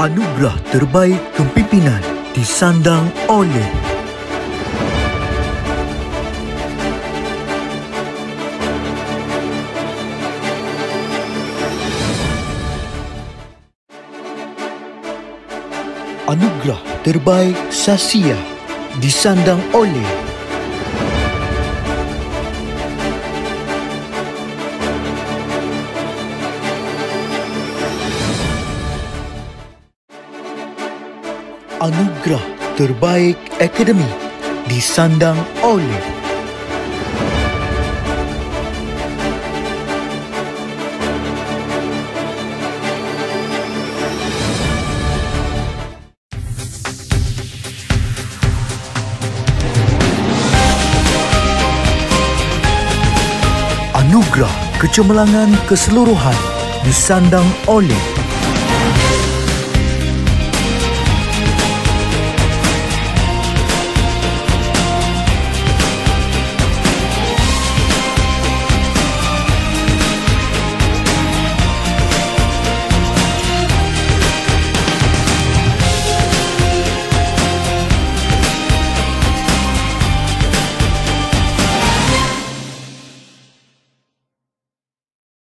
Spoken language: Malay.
Anugerah Terbaik Kepimpinan disandang oleh Anugerah Terbaik Sasia disandang oleh Anugerah Terbaik Akademi disandang oleh Anugerah Kecemerlangan Keseluruhan disandang oleh